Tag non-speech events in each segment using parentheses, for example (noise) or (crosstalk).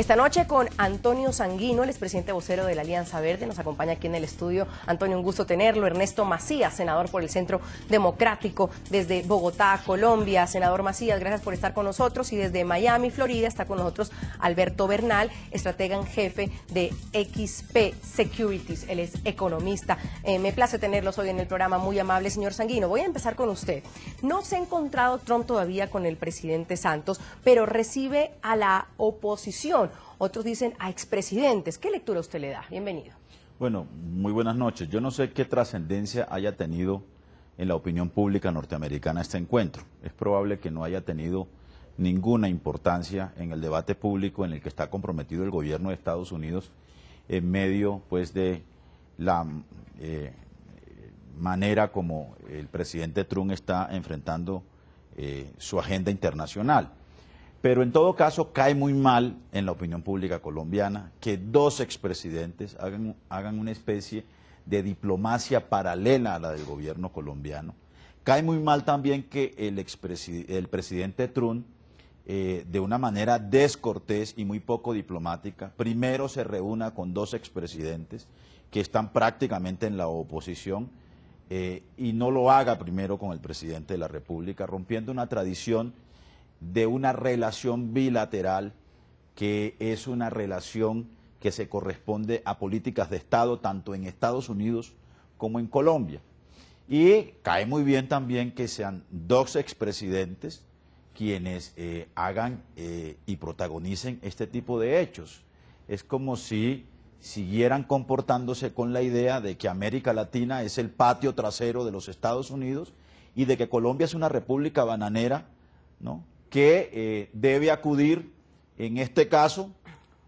Esta noche con Antonio Sanguino, el expresidente vocero de la Alianza Verde, nos acompaña aquí en el estudio. Antonio, un gusto tenerlo. Ernesto Macías, senador por el Centro Democrático desde Bogotá, Colombia. Senador Macías, gracias por estar con nosotros. Y desde Miami, Florida, está con nosotros Alberto Bernal, estratega en jefe de XP Securities. Él es economista. Eh, me place tenerlos hoy en el programa. Muy amable, señor Sanguino. Voy a empezar con usted. No se ha encontrado Trump todavía con el presidente Santos, pero recibe a la oposición otros dicen a expresidentes. ¿Qué lectura usted le da? Bienvenido. Bueno, muy buenas noches. Yo no sé qué trascendencia haya tenido en la opinión pública norteamericana este encuentro. Es probable que no haya tenido ninguna importancia en el debate público en el que está comprometido el gobierno de Estados Unidos en medio pues de la eh, manera como el presidente Trump está enfrentando eh, su agenda internacional. Pero en todo caso cae muy mal en la opinión pública colombiana que dos expresidentes hagan, hagan una especie de diplomacia paralela a la del gobierno colombiano. Cae muy mal también que el, el presidente Trump, eh, de una manera descortés y muy poco diplomática, primero se reúna con dos expresidentes que están prácticamente en la oposición eh, y no lo haga primero con el presidente de la República, rompiendo una tradición de una relación bilateral que es una relación que se corresponde a políticas de Estado tanto en Estados Unidos como en Colombia. Y cae muy bien también que sean dos expresidentes quienes eh, hagan eh, y protagonicen este tipo de hechos. Es como si siguieran comportándose con la idea de que América Latina es el patio trasero de los Estados Unidos y de que Colombia es una república bananera, ¿no? Que eh, debe acudir, en este caso,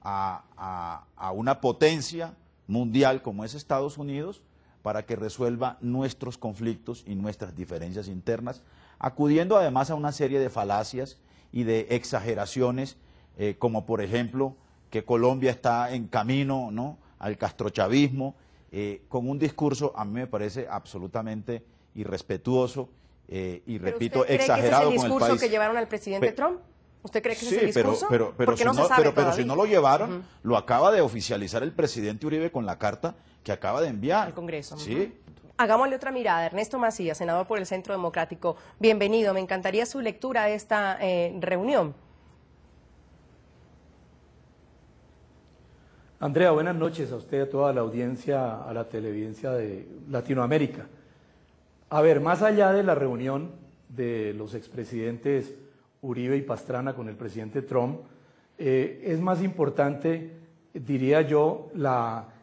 a, una potencia mundial como es Estados Unidos para que resuelva nuestros conflictos y nuestras diferencias internas, acudiendo además a una serie de falacias y de exageraciones, eh, como por ejemplo que Colombia está en camino ¿no? al castrochavismo, eh, con un discurso a mí me parece absolutamente irrespetuoso eh, y repito, usted cree exagerado que es el discurso que llevaron al presidente Trump? ¿Usted cree que sí, ese es el discurso? Pero, pero, si no, pero, si no lo llevaron, lo acaba de oficializar el presidente Uribe con la carta que acaba de enviar. Al Congreso. Sí. Hagámosle otra mirada. Ernesto Macías, senador por el Centro Democrático, bienvenido. Me encantaría su lectura de esta eh, reunión. Andrea, buenas noches a usted, a toda la audiencia, a la televidencia de Latinoamérica. A ver, más allá de la reunión de los expresidentes Uribe y Pastrana con el presidente Trump, eh, es más importante, diría yo,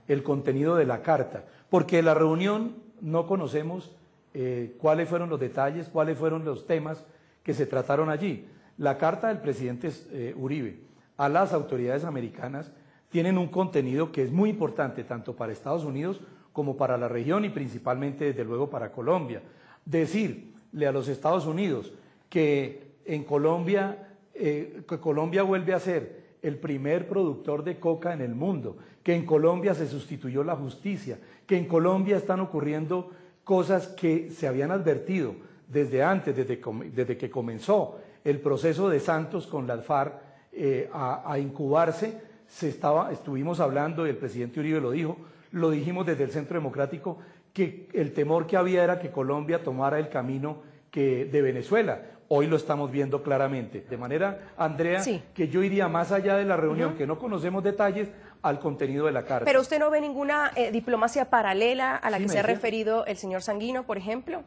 el contenido de la carta, porque la reunión no conocemos eh, cuáles fueron los detalles, cuáles fueron los temas que se trataron allí. La carta del presidente eh, Uribe a las autoridades americanas tienen un contenido que es muy importante tanto para Estados Unidos como para la región y principalmente, desde luego, para Colombia. Decirle a los Estados Unidos que en Colombia, eh, Colombia vuelve a ser el primer productor de coca en el mundo, que en Colombia se sustituyó la justicia, que en Colombia están ocurriendo cosas que se habían advertido desde antes, desde, que comenzó el proceso de Santos con la FARC eh, a, a, incubarse, se estaba, estuvimos hablando, y el presidente Uribe lo dijo, lo dijimos desde el Centro Democrático, que el temor que había era que Colombia tomara el camino que, de Venezuela. Hoy lo estamos viendo claramente. De manera, Andrea, que yo iría más allá de la reunión, que no conocemos detalles, al contenido de la carta. Pero usted no ve ninguna eh, diplomacia paralela a la que se ha referido el señor Sanguino, por ejemplo.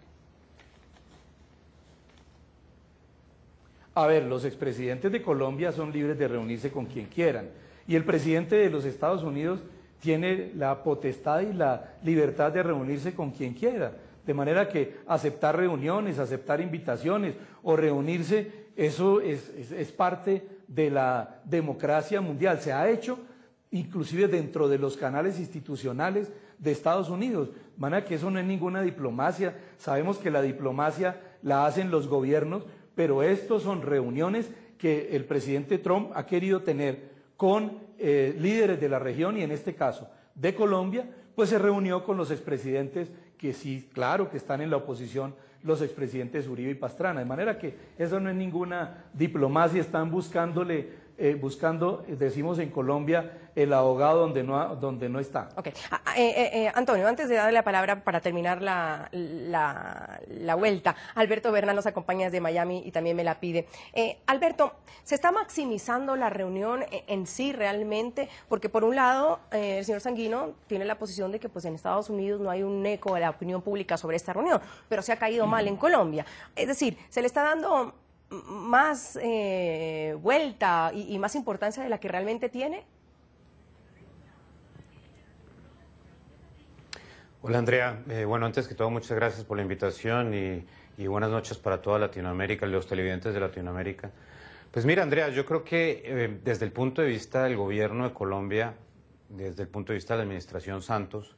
A ver, los expresidentes de Colombia son libres de reunirse con quien quieran. Y el presidente de los Estados Unidos tiene la potestad y la libertad de reunirse con quien quiera. De manera que aceptar reuniones, aceptar invitaciones o reunirse, eso es, parte de la democracia mundial. Se ha hecho inclusive dentro de los canales institucionales de Estados Unidos. De manera que eso no es ninguna diplomacia. Sabemos que la diplomacia la hacen los gobiernos, pero estos son reuniones que el presidente Trump ha querido tener con eh, líderes de la región y en este caso de Colombia, pues se reunió con los expresidentes que sí, claro, que están en la oposición, los expresidentes Uribe y Pastrana. De manera que eso no es ninguna diplomacia, están buscándole eh, buscando, decimos en Colombia, el abogado donde no, donde no está. Ok. Ah, ah, eh, eh, Antonio, antes de darle la palabra para terminar la, la, vuelta, Alberto Bernal nos acompaña desde Miami y también me la pide. Alberto, ¿se está maximizando la reunión en sí realmente? Porque por un lado, el señor Sanguino tiene la posición de que pues en Estados Unidos no hay un eco de la opinión pública sobre esta reunión, pero se ha caído mal en Colombia. Es decir, se le está dando más eh, vuelta y, más importancia de la que realmente tiene? Hola Andrea, eh, bueno antes que todo muchas gracias por la invitación y, buenas noches para toda Latinoamérica, los televidentes de Latinoamérica. Pues mira Andrea, yo creo que eh, desde el punto de vista del gobierno de Colombia, desde el punto de vista de la administración Santos,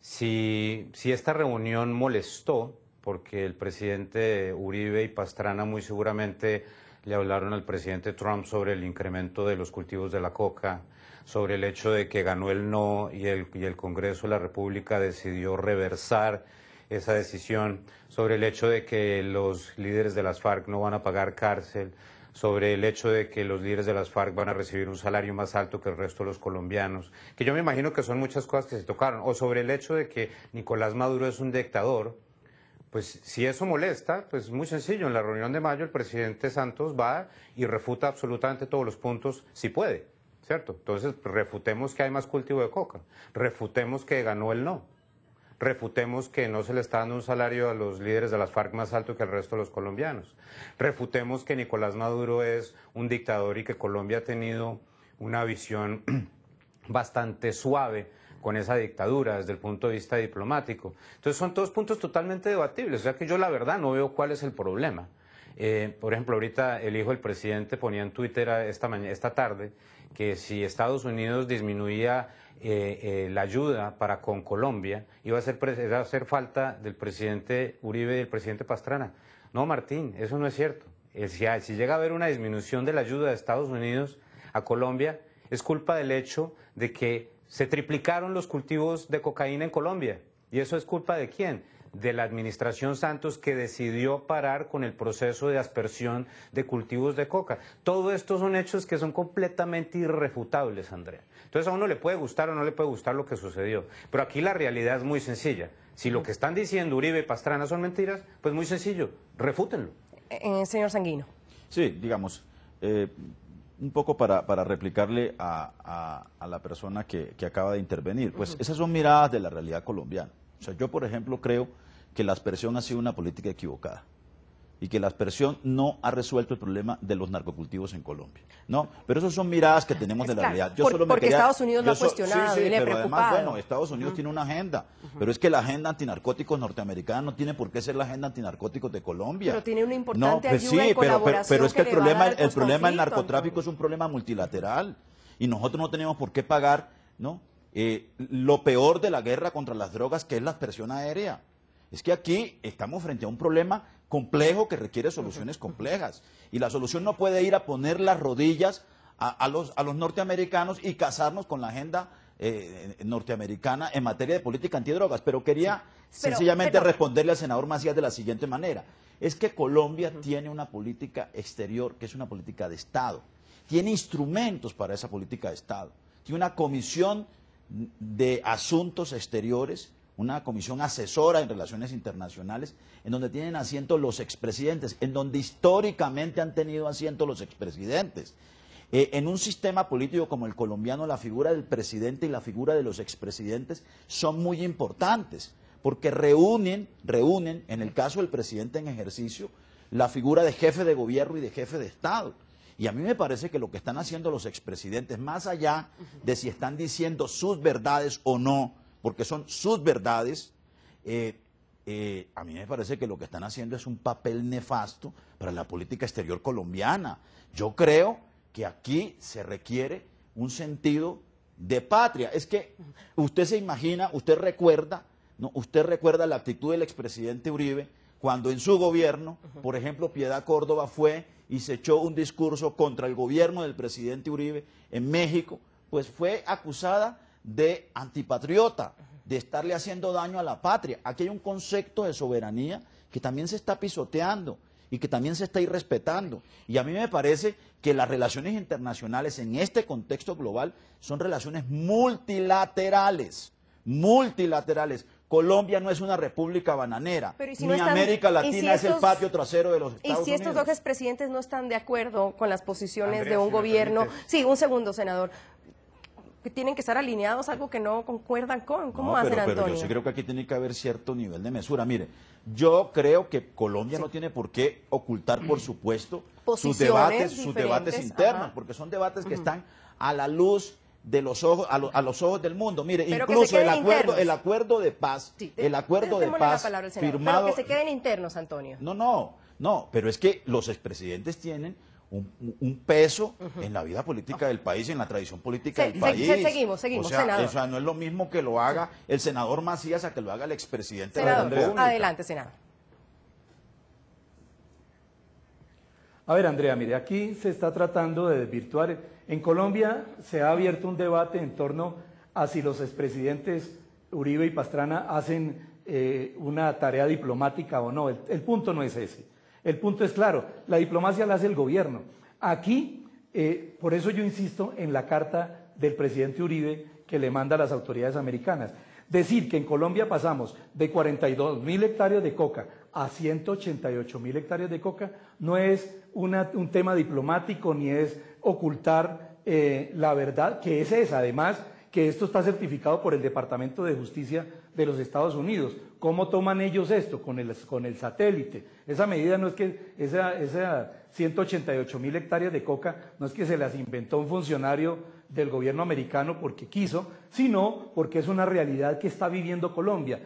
si, si esta reunión molestó, porque el presidente Uribe y Pastrana muy seguramente le hablaron al presidente Trump sobre el incremento de los cultivos de la coca, sobre el hecho de que ganó el no y el, y el Congreso de la República decidió reversar esa decisión, sobre el hecho de que los líderes de las FARC no van a pagar cárcel, sobre el hecho de que los líderes de las FARC van a recibir un salario más alto que el resto de los colombianos, que yo me imagino que son muchas cosas que se tocaron, o sobre el hecho de que Nicolás Maduro es un dictador, pues si eso molesta, pues muy sencillo, en la reunión de mayo el presidente Santos va y refuta absolutamente todos los puntos si puede, ¿cierto? Entonces refutemos que hay más cultivo de coca, refutemos que ganó el no, refutemos que no se le está dando un salario a los líderes de las FARC más alto que al resto de los colombianos, refutemos que Nicolás Maduro es un dictador y que Colombia ha tenido una visión (clears throat) bastante suave con esa dictadura desde el punto de vista diplomático. Entonces son todos puntos totalmente debatibles, o sea que yo la verdad no veo cuál es el problema. Eh, por ejemplo, ahorita el hijo del presidente ponía en Twitter esta, esta tarde que si Estados Unidos disminuía eh, eh, la ayuda para con Colombia, iba a, ser, hacer falta del presidente Uribe y del presidente Pastrana. No, Martín, eso no es cierto. Si, si llega a haber una disminución de la ayuda de Estados Unidos a Colombia, es culpa del hecho de que se triplicaron los cultivos de cocaína en Colombia. ¿Y eso es culpa de quién? De la administración Santos que decidió parar con el proceso de aspersión de cultivos de coca. Todo esto son hechos que son completamente irrefutables, Andrea. Entonces a uno le puede gustar o no le puede gustar lo que sucedió. Pero aquí la realidad es muy sencilla. Si lo que están diciendo Uribe y Pastrana son mentiras, pues muy sencillo, refútenlo. Eh, señor Sanguino. Sí, digamos, eh, un poco para, para replicarle a, a, la persona que, que, acaba de intervenir. Pues esas son miradas de la realidad colombiana. O sea, yo, por ejemplo, creo que la aspersión ha sido una política equivocada y que la aspersión no ha resuelto el problema de los narcocultivos en Colombia. No, pero esas son miradas que tenemos de la realidad. Yo solo me porque Estados Unidos lo ha cuestionado y le pero además, bueno, Estados Unidos tiene una agenda, pero es que la agenda antinarcóticos norteamericana no tiene por qué ser la agenda antinarcóticos de Colombia. Pero tiene una importante no, pues ayuda sí, pero, pero, es que, el problema, el problema del narcotráfico es un problema multilateral y nosotros no tenemos por qué pagar, ¿no? Eh, lo peor de la guerra contra las drogas, que es la aspersión aérea. Es que aquí estamos frente a un problema complejo que requiere soluciones complejas. Y la solución no puede ir a poner las rodillas a, los, a los, norteamericanos y casarnos con la agenda eh, norteamericana en materia de política antidrogas. Pero quería sencillamente responderle al senador Macías de la siguiente manera. Es que Colombia tiene una política exterior que es una política de Estado. Tiene instrumentos para esa política de Estado. Tiene una comisión de asuntos exteriores una comisión asesora en relaciones internacionales, en donde tienen asiento los expresidentes, en donde históricamente han tenido asiento los expresidentes. Eh, en un sistema político como el colombiano, la figura del presidente y la figura de los expresidentes son muy importantes, porque reúnen, reúnen, en el caso del presidente en ejercicio, la figura de jefe de gobierno y de jefe de Estado. Y a mí me parece que lo que están haciendo los expresidentes, más allá de si están diciendo sus verdades o no, porque son sus verdades. Eh, eh, a mí me parece que lo que están haciendo es un papel nefasto para la política exterior colombiana. Yo creo que aquí se requiere un sentido de patria. Es que usted se imagina, usted recuerda, ¿no? usted recuerda la actitud del expresidente Uribe cuando en su gobierno, por ejemplo, Piedad Córdoba fue y se echó un discurso contra el gobierno del presidente Uribe en México, pues fue acusada de antipatriota, de estarle haciendo daño a la patria. Aquí hay un concepto de soberanía que también se está pisoteando y que también se está irrespetando. Y a mí me parece que las relaciones internacionales en este contexto global son relaciones multilaterales, multilaterales. Colombia no es una república bananera, ni América Latina es el patio trasero de los Estados Unidos. Y si estos dos expresidentes no están de acuerdo con las posiciones de un gobierno, sí, un segundo, senador, que tienen que estar alineados algo que no concuerdan con. ¿Cómo hacen, pero, Antonio? Pero yo sí creo que aquí tiene que haber cierto nivel de mesura. Mire, yo creo que Colombia no tiene por qué ocultar, por supuesto, sus debates, sus debates internos, porque son debates que están a la luz de los ojos a, los ojos del mundo. Mire, incluso el acuerdo el acuerdo de paz, el acuerdo de paz firmado pero que se queden internos, Antonio. No, no, no, pero es que los expresidentes tienen un, peso en la vida política del país y en la tradición política del país. seguimos, seguimos, o sea, senador. O sea, no es lo mismo que lo haga el senador Macías a que lo haga el expresidente de la República. Adelante, senador. A ver, Andrea, mire, aquí se está tratando de desvirtuar. En Colombia se ha abierto un debate en torno a si los expresidentes Uribe y Pastrana hacen eh, una tarea diplomática o no. el punto no es ese. El punto es claro, la diplomacia la hace el gobierno. Aquí, eh, por eso yo insisto en la carta del presidente Uribe que le manda a las autoridades americanas. Decir que en Colombia pasamos de 42 mil hectáreas de coca a 188 mil hectáreas de coca no es un tema diplomático ni es ocultar eh, la verdad, que es esa. Además, que esto está certificado por el Departamento de Justicia de los Estados Unidos. ¿Cómo toman ellos esto? Con el, con el satélite. Esa medida no es que, esa, esa 188 mil hectáreas de coca, no es que se las inventó un funcionario del gobierno americano porque quiso, sino porque es una realidad que está viviendo Colombia.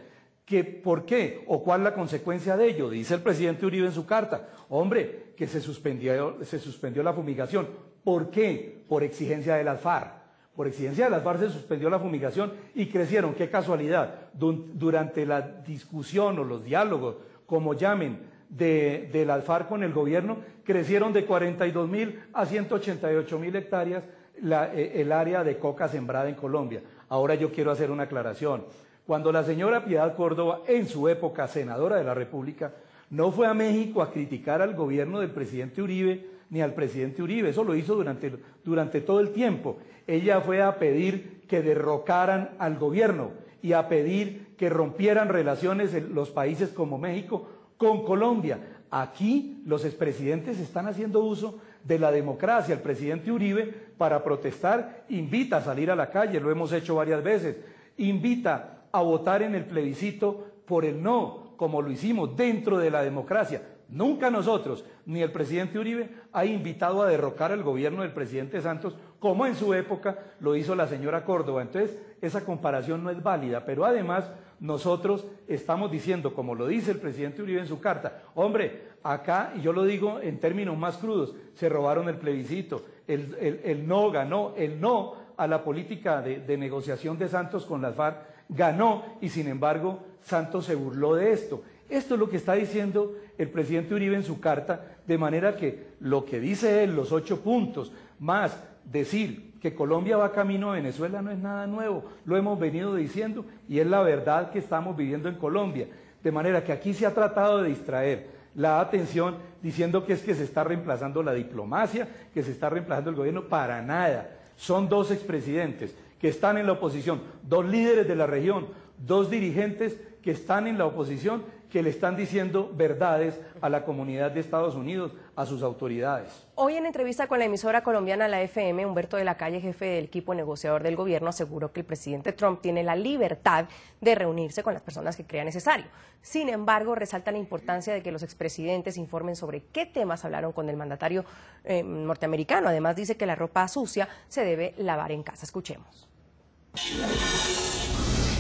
¿Que, ¿Por qué? ¿O cuál es la consecuencia de ello? Dice el presidente Uribe en su carta. Hombre, que se suspendió, se suspendió la fumigación. ¿Por qué? Por exigencia de las FARC. Por exigencia de las FARC se suspendió la fumigación y crecieron, qué casualidad, durante la discusión o los diálogos, como llamen, de, de las FARC con el gobierno, crecieron de 42 mil a 188 mil hectáreas eh, el área de coca sembrada en Colombia. Ahora yo quiero hacer una aclaración. Cuando la señora Piedad Córdoba, en su época senadora de la República, no fue a México a criticar al gobierno del presidente Uribe ni al presidente Uribe, eso lo hizo durante, durante todo el tiempo ella fue a pedir que derrocaran al gobierno y a pedir que rompieran relaciones en los países como México con Colombia. Aquí los expresidentes están haciendo uso de la democracia. El presidente Uribe, para protestar, invita a salir a la calle, lo hemos hecho varias veces, invita a votar en el plebiscito por el no, como lo hicimos dentro de la democracia. Nunca nosotros, ni el presidente Uribe, ha invitado a derrocar al gobierno del presidente Santos, como en su época lo hizo la señora Córdoba. Entonces, esa comparación no es válida, pero además nosotros estamos diciendo, como lo dice el presidente Uribe en su carta, hombre, acá, y yo lo digo en términos más crudos, se robaron el plebiscito, el, no ganó, el no a la política de, de negociación de Santos con las FARC ganó y sin embargo Santos se burló de esto. Esto es lo que está diciendo el presidente Uribe en su carta, de manera que lo que dice él, los ocho puntos, más decir que Colombia va camino a Venezuela no es nada nuevo, lo hemos venido diciendo y es la verdad que estamos viviendo en Colombia. De manera que aquí se ha tratado de distraer la atención diciendo que es que se está reemplazando la diplomacia, que se está reemplazando el gobierno, para nada. Son dos expresidentes que están en la oposición, dos líderes de la región, dos dirigentes que están en la oposición que le están diciendo verdades a la comunidad de Estados Unidos, a sus autoridades. Hoy en entrevista con la emisora colombiana La FM, Humberto de la Calle, jefe del equipo negociador del gobierno, aseguró que el presidente Trump tiene la libertad de reunirse con las personas que crea necesario. Sin embargo, resalta la importancia de que los expresidentes informen sobre qué temas hablaron con el mandatario eh, norteamericano. Además, dice que la ropa sucia se debe lavar en casa. Escuchemos.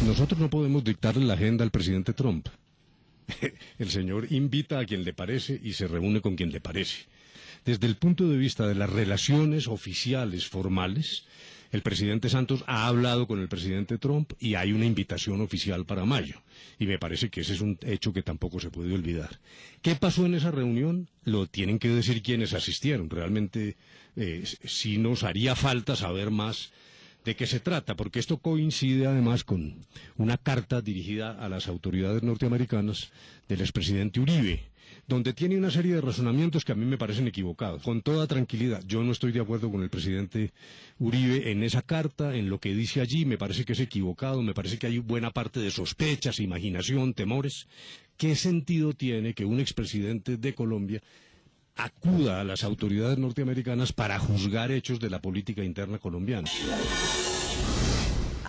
Nosotros no podemos dictarle la agenda al presidente Trump. (laughs) el señor invita a quien le parece y se reúne con quien le parece. Desde el punto de vista de las relaciones oficiales formales, el presidente Santos ha hablado con el presidente Trump y hay una invitación oficial para mayo. Y me parece que ese es un hecho que tampoco se puede olvidar. ¿Qué pasó en esa reunión? Lo tienen que decir quienes asistieron. Realmente eh, sí nos haría falta saber más de qué se trata, porque esto coincide además con una carta dirigida a las autoridades norteamericanas del expresidente Uribe, donde tiene una serie de razonamientos que a mí me parecen equivocados. Con toda tranquilidad, yo no estoy de acuerdo con el presidente Uribe en esa carta, en lo que dice allí, me parece que es equivocado, me parece que hay buena parte de sospechas, imaginación, temores. ¿Qué sentido tiene que un expresidente de Colombia acuda a las autoridades norteamericanas para juzgar hechos de la política interna colombiana.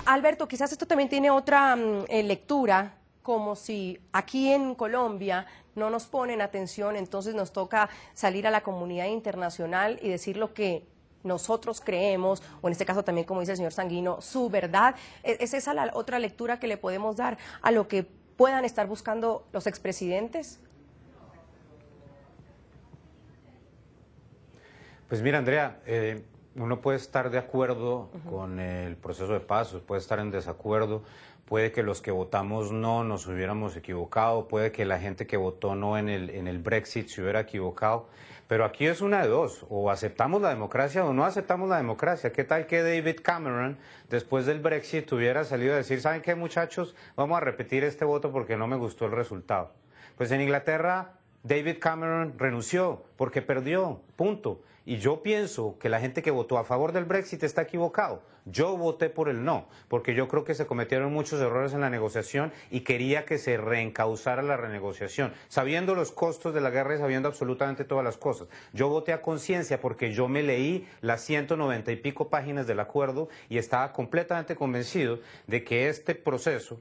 Alberto, quizás esto también tiene otra mm, eh, lectura, como si aquí en Colombia no nos ponen atención, entonces nos toca salir a la comunidad internacional y decir lo que nosotros creemos, o en este caso también, como dice el señor Sanguino, su verdad. ¿E-, ¿Es esa la otra lectura que le podemos dar a lo que puedan estar buscando los expresidentes? Pues mira, Andrea, eh, uno puede estar de acuerdo con el proceso de paso, puede estar en desacuerdo, puede que los que votamos no nos hubiéramos equivocado, puede que la gente que votó no en el, en el Brexit se hubiera equivocado, pero aquí es una de dos, o aceptamos la democracia o no aceptamos la democracia. ¿Qué tal que David Cameron, después del Brexit, hubiera salido a decir, ¿saben qué muchachos? Vamos a repetir este voto porque no me gustó el resultado. Pues en Inglaterra David Cameron renunció porque perdió, punto. Y yo pienso que la gente que votó a favor del Brexit está equivocado. Yo voté por el no, porque yo creo que se cometieron muchos errores en la negociación y quería que se reencauzara la renegociación, sabiendo los costos de la guerra y sabiendo absolutamente todas las cosas. Yo voté a conciencia porque yo me leí las 190 y pico páginas del acuerdo y estaba completamente convencido de que este proceso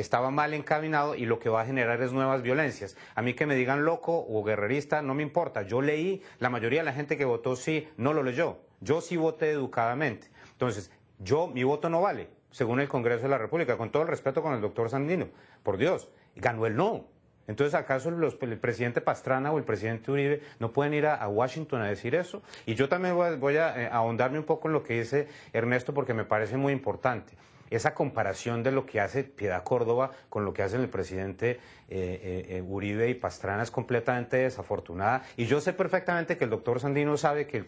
estaba mal encaminado y lo que va a generar es nuevas violencias. A mí que me digan loco o guerrerista, no me importa. Yo leí, la mayoría de la gente que votó sí, no lo leyó. Yo sí voté educadamente. Entonces, yo, mi voto no vale, según el Congreso de la República, con todo el respeto con el doctor Sandino. Por Dios, ganó el no. Entonces, ¿acaso el presidente Pastrana o el presidente Uribe no pueden ir a, Washington a decir eso? Y yo también voy, a eh, ahondarme un poco en lo que dice Ernesto porque me parece muy importante esa comparación de lo que hace Piedad Córdoba con lo que hace el presidente eh, eh, eh, Uribe y Pastrana es completamente desafortunada. Y yo sé perfectamente que el doctor Sandino sabe que,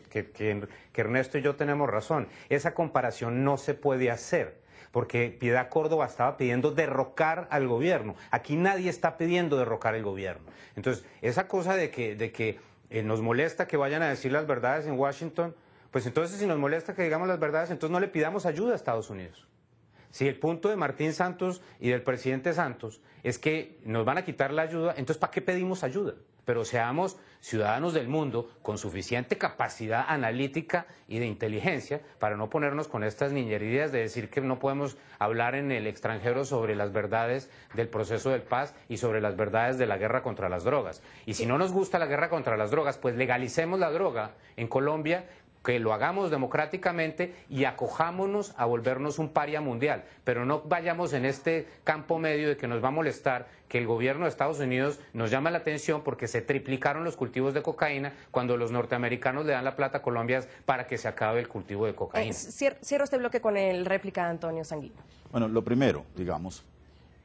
Ernesto y yo tenemos razón. Esa comparación no se puede hacer porque Piedad Córdoba estaba pidiendo derrocar al gobierno. Aquí nadie está pidiendo derrocar el gobierno. Entonces, esa cosa de que nos molesta que vayan a decir las verdades en Washington, pues entonces si nos molesta que digamos las verdades, entonces no le pidamos ayuda a Estados Unidos. Si el punto de Martín Santos y del presidente Santos es que nos van a quitar la ayuda, entonces ¿para qué pedimos ayuda? Pero seamos ciudadanos del mundo con suficiente capacidad analítica y de inteligencia para no ponernos con estas niñerías de decir que no podemos hablar en el extranjero sobre las verdades del proceso del paz y sobre las verdades de la guerra contra las drogas. Y si no nos gusta la guerra contra las drogas, pues legalicemos la droga en Colombia que lo hagamos democráticamente y acojámonos a volvernos un paria mundial, pero no vayamos en este campo medio de que nos va a molestar que el gobierno de Estados Unidos nos llama la atención porque se triplicaron los cultivos de cocaína cuando los norteamericanos le dan la plata a Colombia para que se acabe el cultivo de cocaína. Eh, cierro este bloque con el réplica de Antonio Sanguino. Bueno, lo primero, digamos,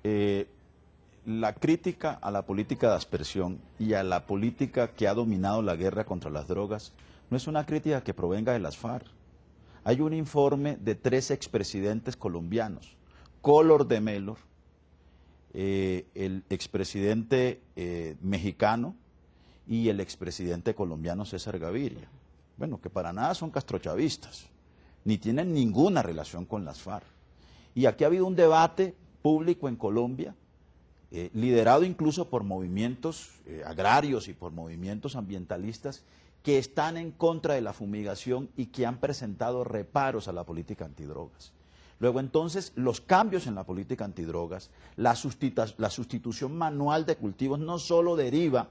eh, la crítica a la política de aspersión y a la política que ha dominado la guerra contra las drogas no es una crítica que provenga de las FARC. Hay un informe de tres expresidentes colombianos, Color de Melor, eh, el expresidente eh, mexicano y el expresidente colombiano César Gaviria. Bueno, que para nada son castrochavistas, ni tienen ninguna relación con las FARC. Y aquí ha habido un debate público en Colombia, eh, liderado incluso por movimientos agrarios y por movimientos ambientalistas, que están en contra de la fumigación y que han presentado reparos a la política antidrogas. Luego entonces los cambios en la política antidrogas, la, sustitución manual de cultivos no solo deriva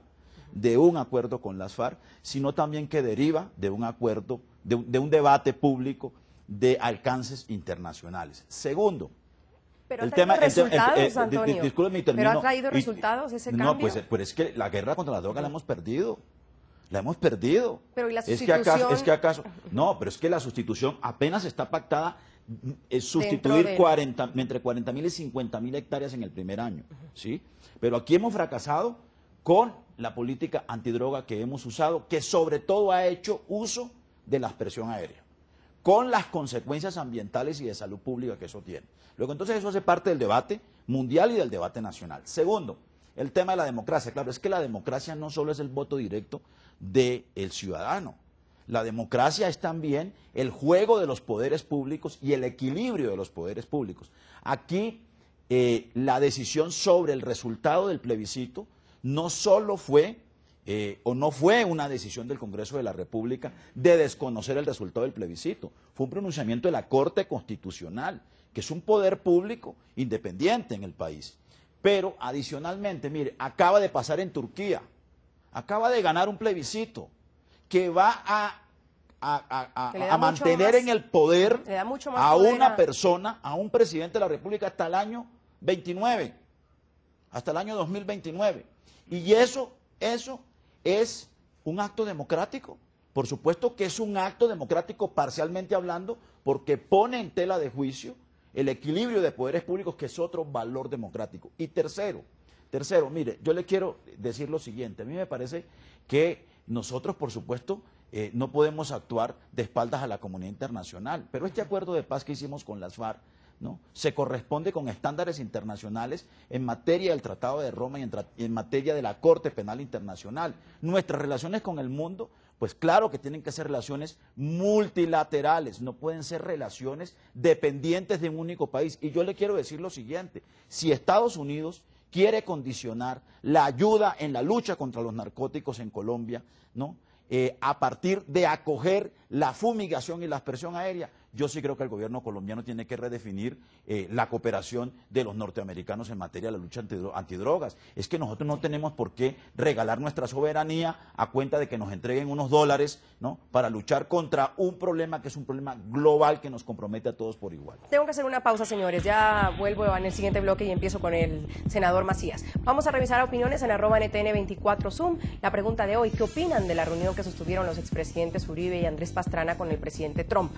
de un acuerdo con las FARC, sino también que deriva de un acuerdo, de, un debate público de alcances internacionales. Segundo, pero el tema resultados, eh, Antonio. Pero ha traído resultados ese cambio. No, pues, pues, es que la guerra contra la droga la hemos perdido. La hemos perdido. Pero ¿y la sustitución? Es que acaso, no, pero es que la sustitución apenas está pactada es sustituir entre 40 mil y 50 mil hectáreas en el primer año, ¿sí? Pero aquí hemos fracasado con la política antidroga que hemos usado, que sobre todo ha hecho uso de la aspersión aérea. con las consecuencias ambientales y de salud pública que eso tiene. Luego, entonces, eso hace parte del debate mundial y del debate nacional. Segundo, el tema de la democracia. Claro, es que la democracia no solo es el voto directo del ciudadano. La democracia es también el juego de los poderes públicos y el equilibrio de los poderes públicos. Aquí eh, la decisión sobre el resultado del plebiscito no solo fue eh, o no fue una decisión del Congreso de la República de desconocer el resultado del plebiscito, fue un pronunciamiento de la Corte Constitucional, que es un poder público independiente en el país. Pero adicionalmente, mire, acaba de pasar en Turquía, acaba de ganar un plebiscito que va a, a, mantener en el poder a una persona, a un presidente de la República hasta el año 29, hasta el año 2029. Y eso, eso es un acto democrático. Por supuesto que es un acto democrático parcialmente hablando, porque pone en tela de juicio el equilibrio de poderes públicos, que es otro valor democrático. Y tercero, tercero, mire, yo le quiero decir lo siguiente, a mí me parece que nosotros, por supuesto, eh, no podemos actuar de espaldas a la comunidad internacional, pero este acuerdo de paz que hicimos con las FARC ¿no? se corresponde con estándares internacionales en materia del Tratado de Roma y en, en, materia de la Corte Penal Internacional. Nuestras relaciones con el mundo, pues claro que tienen que ser relaciones multilaterales, no pueden ser relaciones dependientes de un único país. Y yo le quiero decir lo siguiente, si Estados Unidos quiere condicionar la ayuda en la lucha contra los narcóticos en Colombia, ¿no? Eh, a partir de acoger la fumigación y la aspersión aérea, yo sí creo que el gobierno colombiano tiene que redefinir eh, la cooperación de los norteamericanos en materia de la lucha antidrogas. Es que nosotros no tenemos por qué regalar nuestra soberanía a cuenta de que nos entreguen unos dólares ¿no? para luchar contra un problema que es un problema global que nos compromete a todos por igual. Tengo que hacer una pausa, señores. Ya vuelvo en el siguiente bloque y empiezo con el senador Macías. Vamos a revisar opiniones en arroba NTN24 Zoom. La pregunta de hoy, ¿qué opinan de la reunión que sostuvieron los expresidentes Uribe y Andrés Pastrana con el presidente Trump?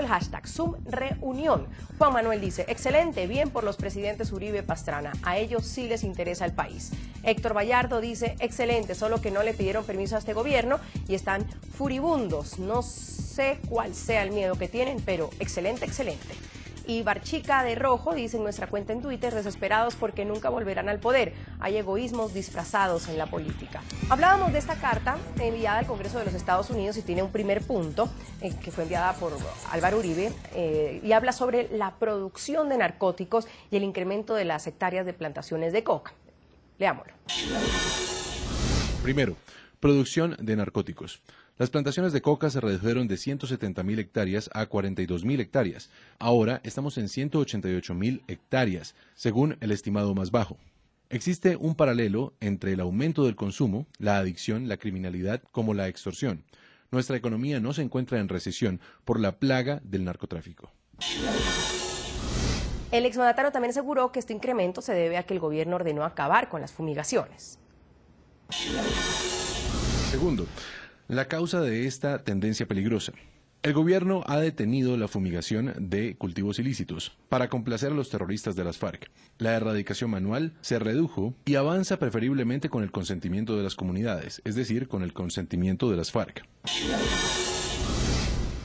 El hashtag Zoom Reunión. Juan Manuel dice, excelente, bien por los presidentes Uribe Pastrana, a ellos sí les interesa el país. Héctor Vallardo dice, excelente, solo que no le pidieron permiso a este gobierno y están furibundos. No sé cuál sea el miedo que tienen, pero excelente, excelente y Barchica de Rojo dice en nuestra cuenta en Twitter, desesperados porque nunca volverán al poder. Hay egoísmos disfrazados en la política. Hablábamos de esta carta enviada al Congreso de los Estados Unidos y tiene un primer punto eh, que fue enviada por Álvaro Uribe eh, y habla sobre la producción de narcóticos y el incremento de las hectáreas de plantaciones de coca. Leámoslo. Primero, producción de narcóticos. Las plantaciones de coca se redujeron de 170.000 hectáreas a 42.000 hectáreas. Ahora estamos en 188.000 hectáreas, según el estimado más bajo. Existe un paralelo entre el aumento del consumo, la adicción, la criminalidad, como la extorsión. Nuestra economía no se encuentra en recesión por la plaga del narcotráfico. El exmandatario también aseguró que este incremento se debe a que el gobierno ordenó acabar con las fumigaciones. Segundo, la causa de esta tendencia peligrosa. El gobierno ha detenido la fumigación de cultivos ilícitos para complacer a los terroristas de las FARC. La erradicación manual se redujo y avanza preferiblemente con el consentimiento de las comunidades, es decir, con el consentimiento de las FARC.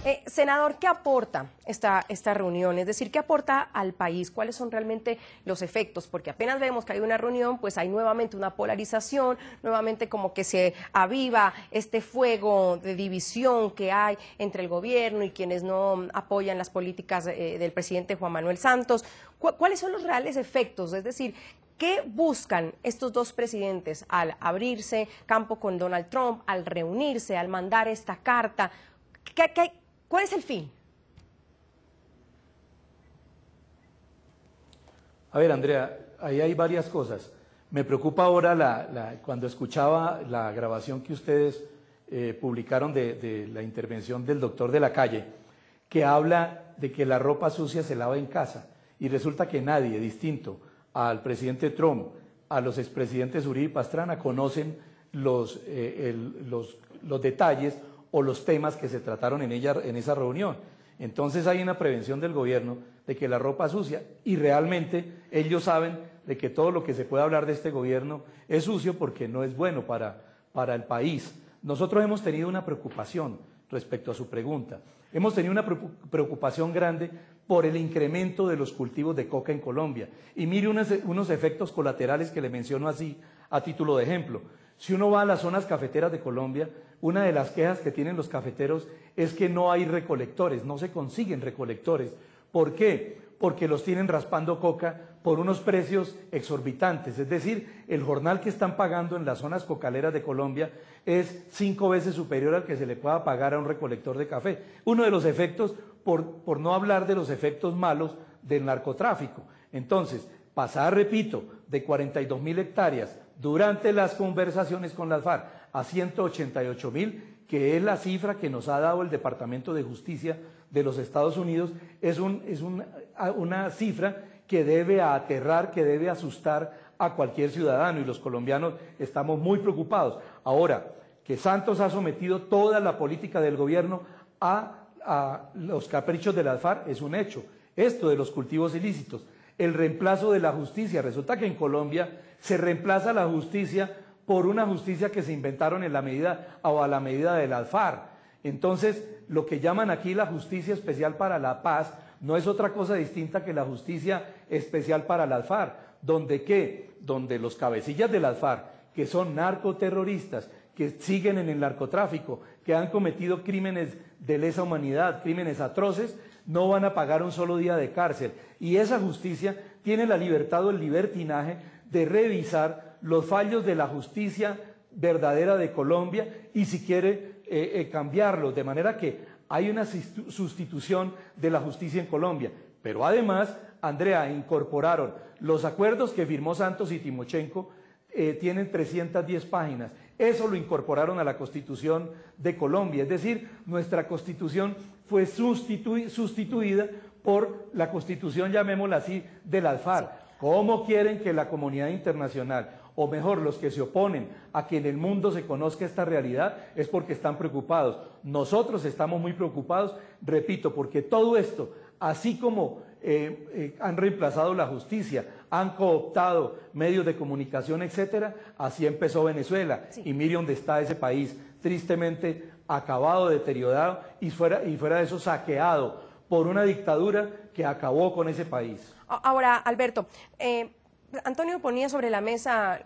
Eh, senador, ¿qué aporta esta, esta reunión? Es decir, ¿qué aporta al país? ¿Cuáles son realmente los efectos? Porque apenas vemos que hay una reunión, pues hay nuevamente una polarización, nuevamente como que se aviva este fuego de división que hay entre el gobierno y quienes no apoyan las políticas eh, del presidente Juan Manuel Santos. ¿Cuáles son los reales efectos? Es decir, ¿Qué buscan estos dos presidentes al abrirse campo con Donald Trump, al reunirse, al mandar esta carta? ¿Qué, qué, ¿Cuál es el fin? A ver, Andrea, ahí hay varias cosas. Me preocupa ahora cuando escuchaba la grabación que ustedes eh, publicaron de, la intervención del doctor de la calle, que habla de que la ropa sucia se lava en casa. Y resulta que nadie distinto al presidente Trump, a los expresidentes Uribe y Pastrana, conocen los, eh, los detalles o los temas que se trataron en, ella, en esa reunión. Entonces hay una prevención del gobierno de que la ropa sucia y realmente ellos saben de que todo lo que se puede hablar de este gobierno es sucio porque no es bueno para, para el país. Nosotros hemos tenido una preocupación respecto a su pregunta. Hemos tenido una preocupación grande por el incremento de los cultivos de coca en Colombia. Y mire unos, efectos colaterales que le menciono así a título de ejemplo. Si uno va a las zonas cafeteras de Colombia, una de las quejas que tienen los cafeteros es que no hay recolectores, no se consiguen recolectores. ¿Por qué? Porque los tienen raspando coca por unos precios exorbitantes. Es decir, el jornal que están pagando en las zonas cocaleras de Colombia es cinco veces superior al que se le pueda pagar a un recolector de café. Uno de los efectos, por, no hablar de los efectos malos del narcotráfico. Entonces, pasar, repito, de 42 mil hectáreas durante las conversaciones con las FARC a 188 mil, que es la cifra que nos ha dado el Departamento de Justicia de los Estados Unidos, es, es una cifra que debe aterrar, que debe asustar a cualquier ciudadano y los colombianos estamos muy preocupados. Ahora, que Santos ha sometido toda la política del gobierno a, los caprichos del alfar es un hecho. Esto de los cultivos ilícitos, el reemplazo de la justicia. Resulta que en Colombia se reemplaza la justicia por una justicia que se inventaron en la medida o a la medida del alfar. Entonces, lo que llaman aquí la justicia especial para la paz no es otra cosa distinta que la justicia especial para el alfar, donde qué, donde los cabecillas del alfar, que son narcoterroristas, que siguen en el narcotráfico, que han cometido crímenes de lesa humanidad, crímenes atroces, no van a pagar un solo día de cárcel. Y esa justicia tiene la libertad o el libertinaje de revisar los fallos de la justicia verdadera de Colombia y si quiere eh, eh, cambiarlos, de manera que hay una sustitución de la justicia en Colombia. Pero además, Andrea, incorporaron los acuerdos que firmó Santos y Timochenko, eh, tienen 310 páginas. Eso lo incorporaron a la Constitución de Colombia. Es decir, nuestra Constitución fue sustituida por la Constitución, llamémosla así, del Alfar. ¿Cómo quieren que la comunidad internacional o mejor, los que se oponen a que en el mundo se conozca esta realidad, es porque están preocupados. Nosotros estamos muy preocupados, repito, porque todo esto, así como eh, eh, han reemplazado la justicia, han cooptado medios de comunicación, etcétera, así empezó Venezuela. Y mire dónde está ese país, tristemente acabado, deteriorado y fuera, y fuera de eso saqueado por una dictadura que acabó con ese país. Ahora, Alberto, eh, Antonio ponía sobre la mesa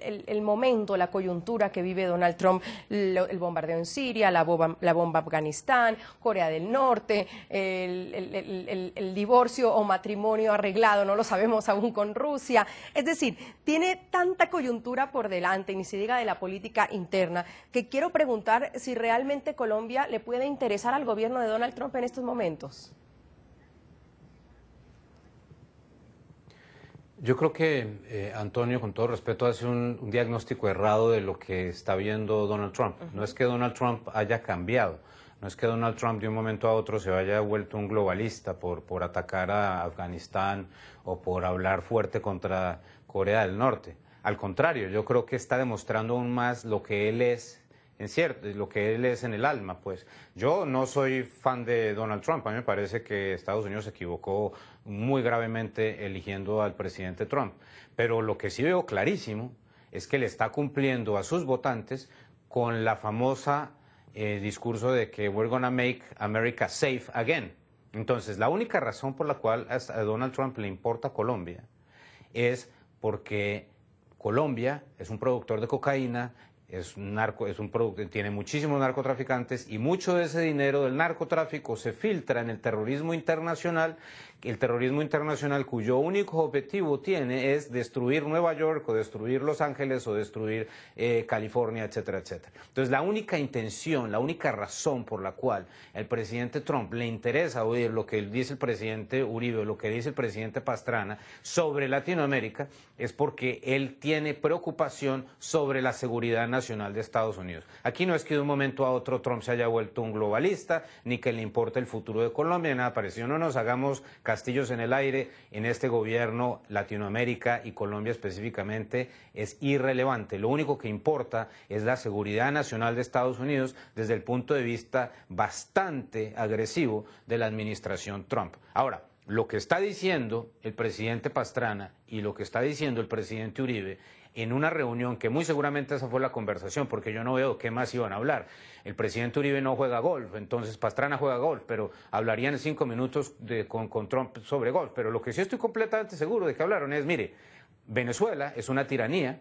el, momento, la coyuntura que vive Donald Trump, el bombardeo en Siria, la bomba, la bomba Afganistán, Corea del Norte, el, divorcio o matrimonio arreglado, no lo sabemos aún con Rusia. Es decir, tiene tanta coyuntura por delante, ni se diga de la política interna, que quiero preguntar si realmente Colombia le puede interesar al gobierno de Donald Trump en estos momentos. Yo creo que eh, Antonio, con todo respeto, hace un, diagnóstico errado de lo que está viendo Donald Trump. No es que Donald Trump haya cambiado, no es que Donald Trump de un momento a otro se haya vuelto un globalista por, por atacar a Afganistán o por hablar fuerte contra Corea del Norte. Al contrario, yo creo que está demostrando aún más lo que él es en cierto, lo que él es en el alma, pues. Yo no soy fan de Donald Trump, a mí me parece que Estados Unidos se equivocó muy gravemente eligiendo al presidente Trump, pero lo que sí veo clarísimo es que le está cumpliendo a sus votantes con la famosa eh, discurso de que we're gonna make America safe again. Entonces, la única razón por la cual a Donald Trump le importa Colombia es porque Colombia es un productor de cocaína, es un narco, es un producto, tiene muchísimos narcotraficantes y mucho de ese dinero del narcotráfico se filtra en el terrorismo internacional el terrorismo internacional cuyo único objetivo tiene es destruir Nueva York o destruir Los Ángeles o destruir eh, California, etcétera, etcétera. Entonces, la única intención, la única razón por la cual el presidente Trump le interesa oír lo que dice el presidente Uribe, lo que dice el presidente Pastrana sobre Latinoamérica, es porque él tiene preocupación sobre la seguridad nacional de Estados Unidos. Aquí no es que de un momento a otro Trump se haya vuelto un globalista, ni que le importe el futuro de Colombia, nada parecido. No nos hagamos castillos en el aire en este gobierno, Latinoamérica y Colombia específicamente, es irrelevante. Lo único que importa es la seguridad nacional de Estados Unidos desde el punto de vista bastante agresivo de la administración Trump. Ahora, lo que está diciendo el presidente Pastrana y lo que está diciendo el presidente Uribe en una reunión que muy seguramente esa fue la conversación, porque yo no veo qué más iban a hablar. El presidente Uribe no juega golf, entonces Pastrana juega golf, pero hablarían cinco minutos de, con, con Trump sobre golf. Pero lo que sí estoy completamente seguro de que hablaron es, mire, Venezuela es una tiranía,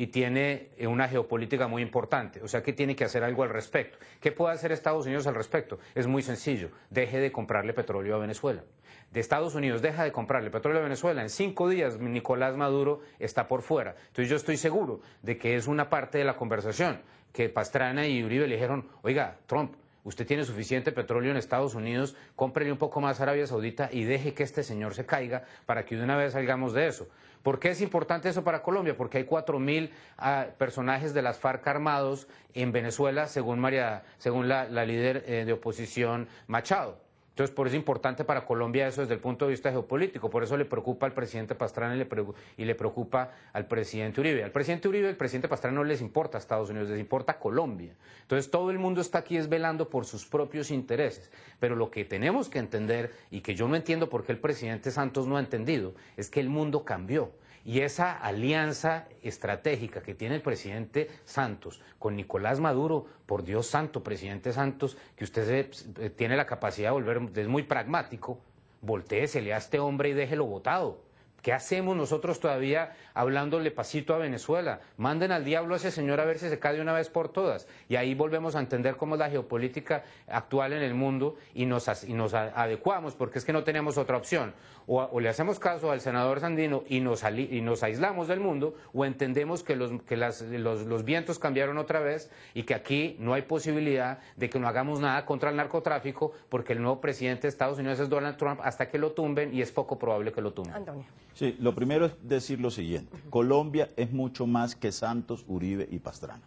y tiene eh, una geopolítica muy importante, o sea que tiene que hacer algo al respecto. ¿Qué puede hacer Estados Unidos al respecto? Es muy sencillo, deje de comprarle petróleo a Venezuela. De Estados Unidos deja de comprarle petróleo a Venezuela, en cinco días Nicolás Maduro está por fuera. Entonces yo estoy seguro de que es una parte de la conversación, que Pastrana y Uribe le dijeron, oiga, Trump, Usted tiene suficiente petróleo en Estados Unidos, cómprele un poco más a Arabia Saudita y deje que este señor se caiga para que de una vez salgamos de eso. ¿Por qué es importante eso para Colombia? Porque hay 4.000 ah, personajes de las FARC armados en Venezuela, según, María, según la, líder eh, de oposición Machado. Entonces, por eso es importante para Colombia eso desde el punto de vista geopolítico. Por eso le preocupa al presidente Pastrana y le, y le preocupa al presidente Uribe. Al presidente Uribe al presidente Pastrana no les importa Estados Unidos, les importa Colombia. Entonces, todo el mundo está aquí es velando por sus propios intereses. Pero lo que tenemos que entender, y que yo no entiendo por qué el presidente Santos no ha entendido, es que el mundo cambió. Y esa alianza estratégica que tiene el presidente Santos con Nicolás Maduro, por Dios santo, presidente Santos, que usted eh, tiene la capacidad de volver, es muy pragmático, volteésele a este hombre y déjelo votado. ¿Qué hacemos nosotros todavía hablándole pasito a Venezuela? Manden al diablo a ese señor a ver si se cae de una vez por todas. Y ahí volvemos a entender cómo es la geopolítica actual en el mundo y nos, adecuamos, porque es que no tenemos otra opción. O, le hacemos caso al senador Sandino y nos, y nos aislamos del mundo, o entendemos que, los, que los, los vientos cambiaron otra vez y que aquí no hay posibilidad de que no hagamos nada contra el narcotráfico, porque el nuevo presidente de Estados Unidos es Donald Trump hasta que lo tumben y es poco probable que lo tumben. Antonio. Sí, lo primero es decir lo siguiente. Colombia es mucho más que Santos, Uribe y Pastrana.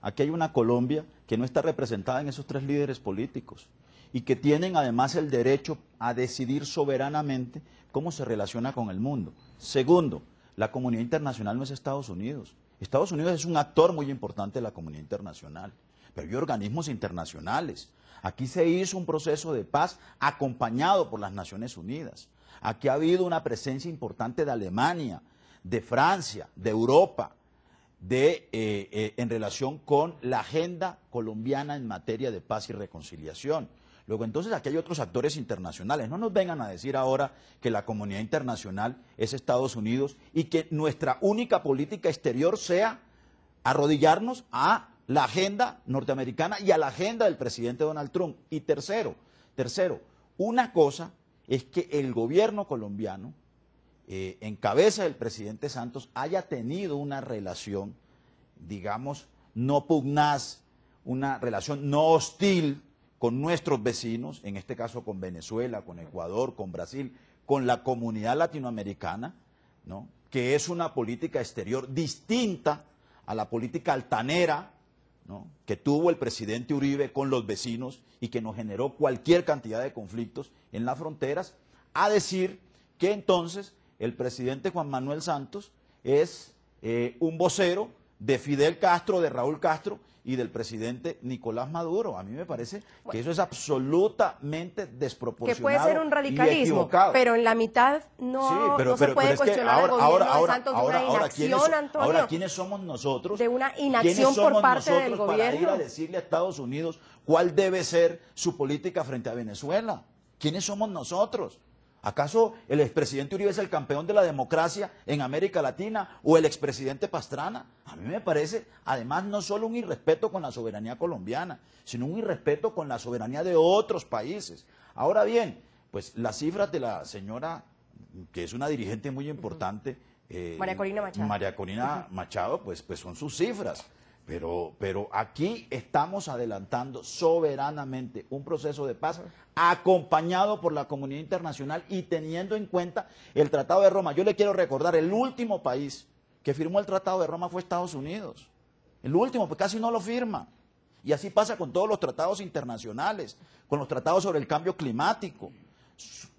Aquí hay una Colombia que no está representada en esos tres líderes políticos y que tienen además el derecho a decidir soberanamente cómo se relaciona con el mundo. Segundo, la comunidad internacional no es Estados Unidos. Estados Unidos es un actor muy importante de la comunidad internacional, pero hay organismos internacionales. Aquí se hizo un proceso de paz acompañado por las Naciones Unidas. Aquí ha habido una presencia importante de Alemania, de Francia, de Europa, de, eh, eh, en relación con la agenda colombiana en materia de paz y reconciliación. Luego, entonces, aquí hay otros actores internacionales. No nos vengan a decir ahora que la comunidad internacional es Estados Unidos y que nuestra única política exterior sea arrodillarnos a la agenda norteamericana y a la agenda del presidente Donald Trump. Y tercero, tercero, una cosa es que el gobierno colombiano, eh, en cabeza del presidente Santos, haya tenido una relación, digamos, no pugnaz, una relación no hostil con nuestros vecinos, en este caso con Venezuela, con Ecuador, con Brasil, con la comunidad latinoamericana, ¿no? que es una política exterior distinta a la política altanera que tuvo el presidente Uribe con los vecinos y que nos generó cualquier cantidad de conflictos en las fronteras, a decir que entonces el presidente Juan Manuel Santos es eh, un vocero de Fidel Castro, de Raúl Castro y del presidente Nicolás Maduro. A mí me parece que eso es absolutamente desproporcionado. Que puede ser un radicalismo, pero en la mitad no, se puede cuestionar al gobierno de Santos de una inacción, Antonio. Ahora, ¿quiénes somos nosotros? De una inacción por parte del gobierno. Para ir a decirle a Estados Unidos cuál debe ser su política frente a Venezuela. ¿Quiénes somos nosotros? ¿Acaso el expresidente Uribe es el campeón de la democracia en América Latina o el expresidente Pastrana? A mí me parece, además, no solo un irrespeto con la soberanía colombiana, sino un irrespeto con la soberanía de otros países. Ahora bien, pues las cifras de la señora, que es una dirigente muy importante, eh, María Corina Machado, María Corina Machado pues, pues son sus cifras. Pero, pero aquí estamos adelantando soberanamente un proceso de paz acompañado por la comunidad internacional y teniendo en cuenta el Tratado de Roma. Yo le quiero recordar, el último país que firmó el Tratado de Roma fue Estados Unidos. El último, pues casi no lo firma. Y así pasa con todos los tratados internacionales, con los tratados sobre el cambio climático,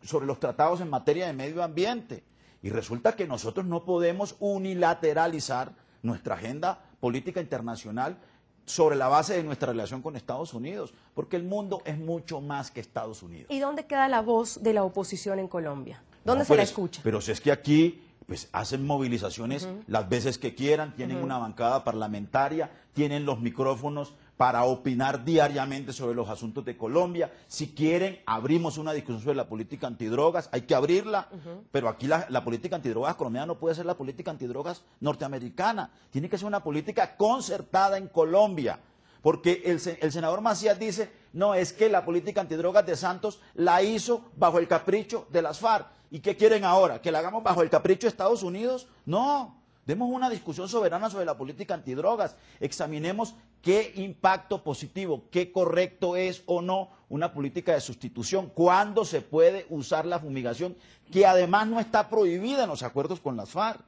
sobre los tratados en materia de medio ambiente. Y resulta que nosotros no podemos unilateralizar nuestra agenda política internacional sobre la base de nuestra relación con Estados Unidos, porque el mundo es mucho más que Estados Unidos. ¿Y dónde queda la voz de la oposición en Colombia? ¿Dónde se la pues, escucha? Pero si es que aquí pues hacen movilizaciones las veces que quieran, tienen una bancada parlamentaria, tienen los micrófonos para opinar diariamente sobre los asuntos de Colombia. Si quieren, abrimos una discusión sobre la política antidrogas, hay que abrirla, pero aquí la, la, política antidrogas colombiana no puede ser la política antidrogas norteamericana, tiene que ser una política concertada en Colombia. Porque el, el, senador Macías dice, no, es que la política antidrogas de Santos la hizo bajo el capricho de las FARC. ¿Y qué quieren ahora? ¿Que la hagamos bajo el capricho de Estados Unidos? No, demos una discusión soberana sobre la política antidrogas. Examinemos qué impacto positivo, qué correcto es o no una política de sustitución, cuándo se puede usar la fumigación, que además no está prohibida en los acuerdos con las FARC.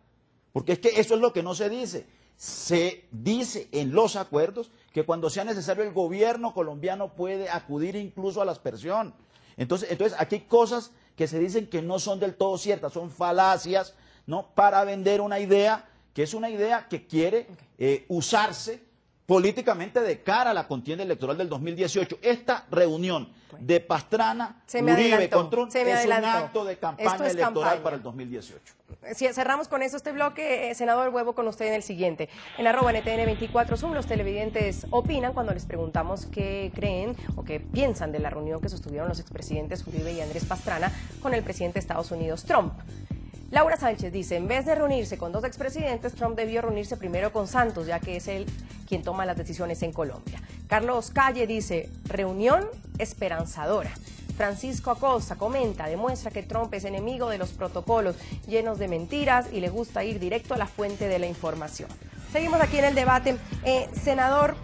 Porque es que eso es lo que no se dice. Se dice en los acuerdos que cuando sea necesario el gobierno colombiano puede acudir incluso a la aspersión. Entonces, entonces aquí hay cosas que se dicen que no son del todo ciertas, son falacias, ¿no? Para vender una idea que es una idea que quiere eh, usarse políticamente de cara a la contienda electoral del 2018. Esta reunión de Pastrana, Uribe, Control, es un acto de campaña electoral para el 2018. cerramos con eso este bloque. Eh, senador Huevo, con usted en el siguiente. En arroba NTN 24 Zoom, los televidentes opinan cuando les preguntamos qué creen o qué piensan de la reunión que sostuvieron los expresidentes Uribe y Andrés Pastrana con el presidente de Estados Unidos, Trump. Laura Sánchez dice, en vez de reunirse con dos expresidentes, Trump debió reunirse primero con Santos, ya que es él quien toma las decisiones en Colombia. Carlos Calle dice, reunión esperanzadora. Francisco Acosta comenta, demuestra que Trump es enemigo de los protocolos llenos de mentiras y le gusta ir directo a la fuente de la información. Seguimos aquí en el debate. Eh, senador,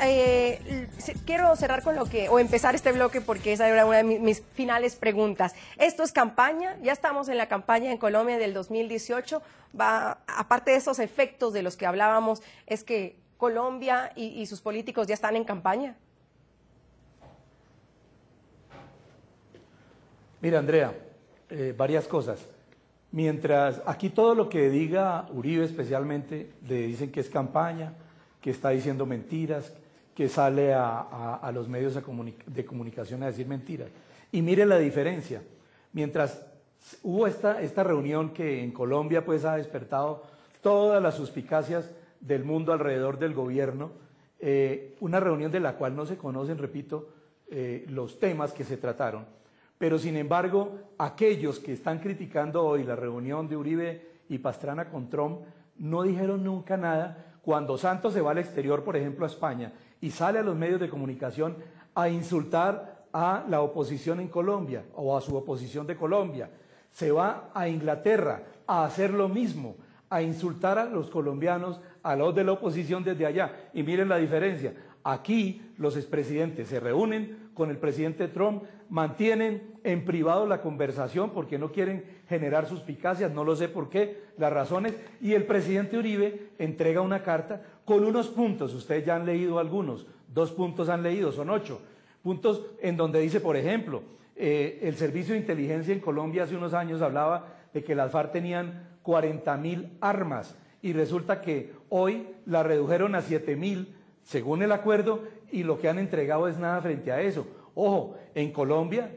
eh, quiero cerrar con lo que, o empezar este bloque porque esa era una de mis, finales preguntas. Esto es campaña, ya estamos en la campaña en Colombia del 2018. Va, aparte de esos efectos de los que hablábamos, es que Colombia y, sus políticos ya están en campaña. Mira, Andrea, eh, varias cosas. Mientras aquí todo lo que diga Uribe especialmente, le dicen que es campaña, que está diciendo mentiras, que sale a, los medios de comunicación a decir mentiras. Y mire la diferencia. Mientras hubo esta, esta reunión que en Colombia pues ha despertado todas las suspicacias del mundo alrededor del gobierno, eh, una reunión de la cual no se conocen, repito, eh, los temas que se trataron. Pero sin embargo, aquellos que están criticando hoy la reunión de Uribe y Pastrana con Trump no dijeron nunca nada cuando Santos se va al exterior, por ejemplo, a España, y sale a los medios de comunicación a insultar a la oposición en Colombia o a su oposición de Colombia. Se va a Inglaterra a hacer lo mismo, a insultar a los colombianos, a los de la oposición desde allá. Y miren la diferencia. Aquí los expresidentes se reúnen con el presidente Trump, mantienen en privado la conversación porque no quieren generar suspicacias, no lo sé por qué, las razones, y el presidente Uribe entrega una carta con unos puntos, ustedes ya han leído algunos, dos puntos han leído, son ocho, puntos en donde dice, por ejemplo, eh, el Servicio de Inteligencia en Colombia hace unos años hablaba de que las FARC tenían 40 mil armas y resulta que hoy la redujeron a 7 mil según el acuerdo y lo que han entregado es nada frente a eso. Ojo, en Colombia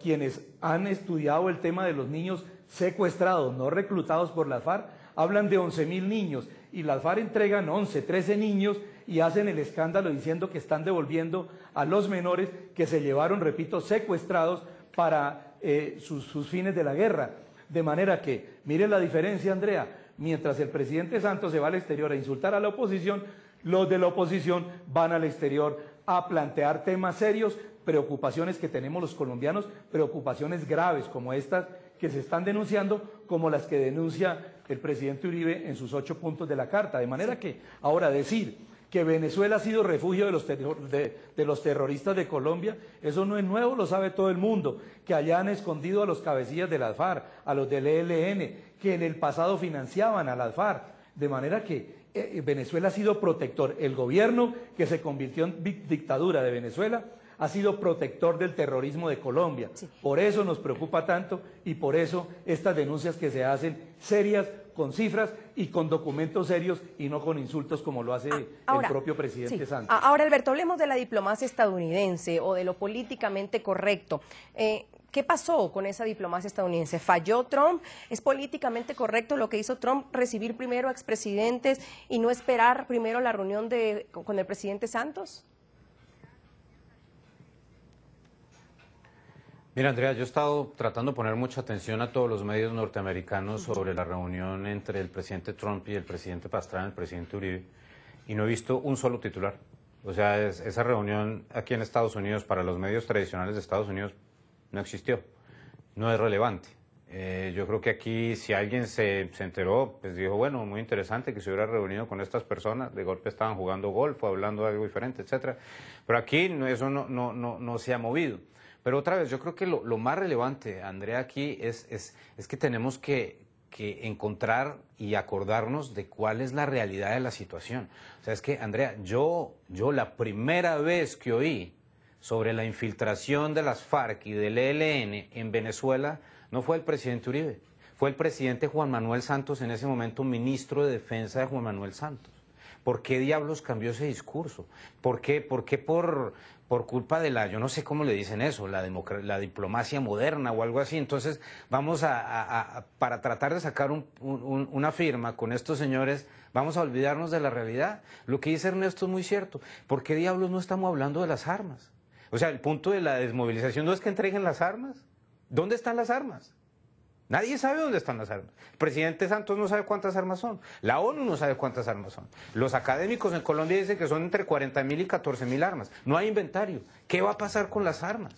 quienes han estudiado el tema de los niños secuestrados, no reclutados por las FARC, hablan de 11 mil niños y las FARC entregan 11, 13 niños y hacen el escándalo diciendo que están devolviendo a los menores que se llevaron, repito, secuestrados para eh, sus, sus fines de la guerra. De manera que, miren la diferencia, Andrea, mientras el presidente Santos se va al exterior a insultar a la oposición, los de la oposición van al exterior a plantear temas serios, preocupaciones que tenemos los colombianos, preocupaciones graves como estas que se están denunciando, como las que denuncia el presidente Uribe en sus ocho puntos de la carta. De manera que ahora decir que Venezuela ha sido refugio de los, de, los, terroristas de Colombia, eso no es nuevo, lo sabe todo el mundo, que allá han escondido a los cabecillas de la FARC, a los del ELN, que en el pasado financiaban a la FARC, de manera que eh, Venezuela ha sido protector. El gobierno que se convirtió en dictadura de Venezuela ha sido protector del terrorismo de Colombia. Por eso nos preocupa tanto y por eso estas denuncias que se hacen serias, con cifras y con documentos serios y no con insultos como lo hace el propio presidente Santos. Ahora, Alberto, hablemos de la diplomacia estadounidense o de lo políticamente correcto. Eh, ¿Qué pasó con esa diplomacia estadounidense? ¿Falló Trump? ¿Es políticamente correcto lo que hizo Trump recibir primero a expresidentes y no esperar primero la reunión de, con el presidente Santos? Mira, Andrea, yo he estado tratando de poner mucha atención a todos los medios norteamericanos sobre la reunión entre el presidente Trump y el presidente Pastrana, el presidente Uribe, y no he visto un solo titular. O sea, esa reunión aquí en Estados Unidos, para los medios tradicionales de Estados Unidos, no existió, no es relevante. Eh, yo creo que aquí, si alguien se, se, enteró, pues dijo, bueno, muy interesante que se hubiera reunido con estas personas, de golpe estaban jugando golf o hablando de algo diferente, etcétera. Pero aquí eso no, no, no, no se ha movido. Pero otra vez, yo creo que lo, lo más relevante, Andrea, aquí es, es, es que tenemos que, que, encontrar y acordarnos de cuál es la realidad de la situación. O sea, es que, Andrea, yo, yo la primera vez que oí sobre la infiltración de las FARC y del ELN en Venezuela no fue el presidente Uribe, fue el presidente Juan Manuel Santos, en ese momento ministro de Defensa de Juan Manuel Santos. ¿Por qué diablos cambió ese discurso? ¿Por qué, por, qué por, por culpa de la, yo no sé cómo le dicen eso, la, la diplomacia moderna o algo así. Entonces, vamos a, para tratar de sacar una firma con estos señores, vamos a olvidarnos de la realidad. Lo que dice Ernesto es muy cierto. ¿Por qué diablos no estamos hablando de las armas? O sea, el punto de la desmovilización no es que entreguen las armas. ¿Dónde están las armas? Nadie sabe dónde están las armas. El presidente Santos no sabe cuántas armas son. La ONU no sabe cuántas armas son. Los académicos en Colombia dicen que son entre 40 mil y 14 mil armas. No hay inventario. ¿Qué va a pasar con las armas?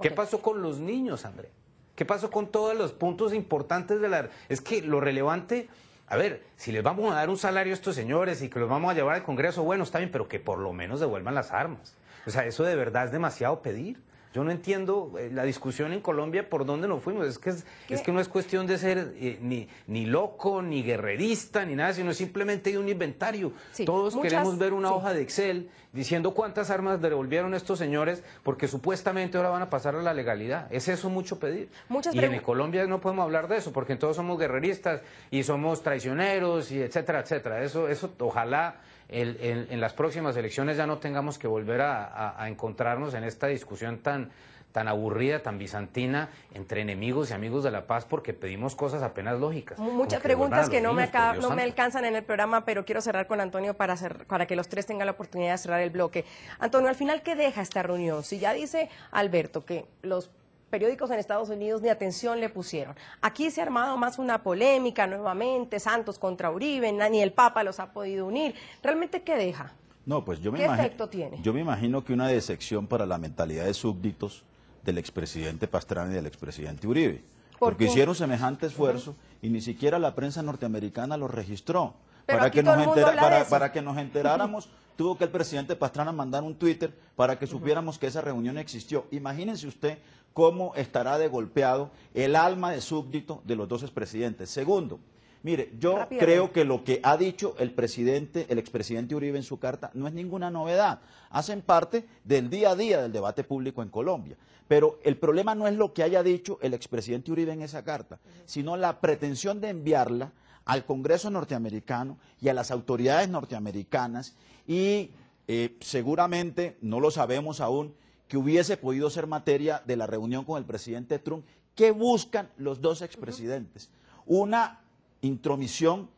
¿Qué pasó con los niños, André? ¿Qué pasó con todos los puntos importantes de la... Es que lo relevante... A ver, si les vamos a dar un salario a estos señores y que los vamos a llevar al Congreso, bueno, está bien, pero que por lo menos devuelvan las armas. O sea, eso de verdad es demasiado pedir. Yo no entiendo eh, la discusión en Colombia por dónde nos fuimos. Es que, es, que no es cuestión de ser eh, ni, ni loco, ni guerrerista, ni nada, sino simplemente de un inventario. Todos queremos ver una hoja de Excel diciendo cuántas armas devolvieron estos señores porque supuestamente ahora van a pasar a la legalidad. ¿Es eso mucho pedir? y en Colombia no podemos hablar de eso porque todos somos guerreristas y somos traicioneros y etcétera, etcétera. Eso, eso ojalá en, las próximas elecciones ya no tengamos que volver a, encontrarnos en esta discusión tan, tan aburrida, tan bizantina entre enemigos y amigos de la paz porque pedimos cosas apenas lógicas. Muchas preguntas que no, me, no me alcanzan en el programa, pero quiero cerrar con Antonio para, para que los tres tengan la oportunidad de cerrar el bloque. Antonio, al final, ¿qué deja esta reunión? Si ya dice Alberto que los periódicos en Estados Unidos ni atención le pusieron. Aquí se ha armado más una polémica nuevamente, Santos contra Uribe, ni el Papa los ha podido unir. ¿Realmente qué deja? No, pues yo me ¿Qué imagino, efecto tiene? Yo me imagino que una decepción para la mentalidad de súbditos del expresidente Pastrana y del expresidente Uribe. porque hicieron semejante esfuerzo y ni siquiera la prensa norteamericana lo registró. Para que, nos para que nos enteráramos tuvo que el presidente Pastrana mandar un Twitter para que supiéramos que esa reunión existió. Imagínense usted cómo estará de golpeado el alma de súbdito de los dos expresidentes. Segundo, mire, yo creo que lo que ha dicho el presidente, el expresidente Uribe en su carta, no es ninguna novedad. Hacen parte del día a día del debate público en Colombia. Pero el problema no es lo que haya dicho el expresidente Uribe en esa carta, sino la pretensión de enviarla al Congreso norteamericano y a las autoridades norteamericanas y eh, seguramente, no lo sabemos aún, que hubiese podido ser materia de la reunión con el presidente Trump. ¿Qué buscan los dos expresidentes? Una intromisión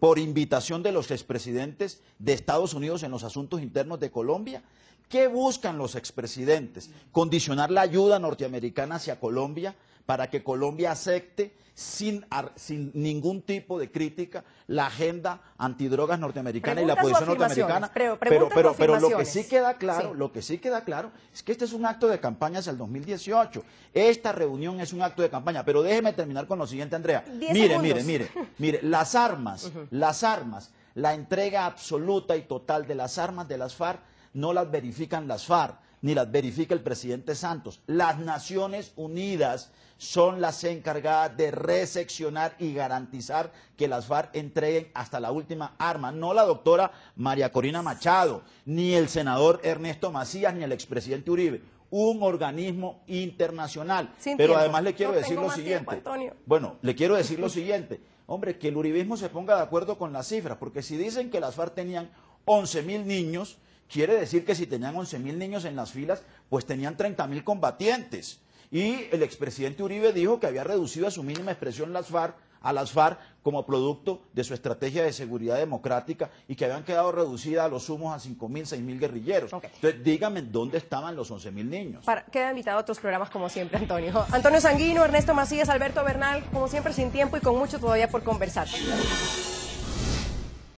por invitación de los expresidentes de Estados Unidos en los asuntos internos de Colombia. ¿Qué buscan los expresidentes? Condicionar la ayuda norteamericana hacia Colombia para que Colombia acepte sin, sin ningún tipo de crítica la agenda antidrogas norteamericana y la posición norteamericana. Pero, pero, pero, lo que sí queda claro, lo que sí queda claro es que este es un acto de campaña hacia el 2018. Esta reunión es un acto de campaña. Pero déjeme terminar con lo siguiente, Andrea. Mire, mire, mire, mire, las armas, (laughs) las armas, la entrega absoluta y total de las armas de las FARC no las verifican las FARC ni las verifica el presidente Santos. Las Naciones Unidas son las encargadas de reseccionar y garantizar que las FARC entreguen hasta la última arma. No la doctora María Corina Machado, ni el senador Ernesto Macías, ni el expresidente Uribe. Un organismo internacional. Pero además le quiero decir lo siguiente. bueno, le quiero decir lo (laughs) siguiente. Hombre, que el uribismo se ponga de acuerdo con las cifras, porque si dicen que las FARC tenían 11 mil niños, quiere decir que si tenían 11 mil niños en las filas, pues tenían 30 mil combatientes. Y el expresidente Uribe dijo que había reducido a su mínima expresión las FARC a las FARC como producto de su estrategia de seguridad democrática y que habían quedado reducidas a los sumos a 5.000, 6.000 guerrilleros. Entonces, dígame dónde estaban los 11.000 niños. Para, queda invitado a otros programas como siempre, Antonio. Antonio Sanguino, Ernesto Macías, Alberto Bernal, como siempre sin tiempo y con mucho todavía por conversar.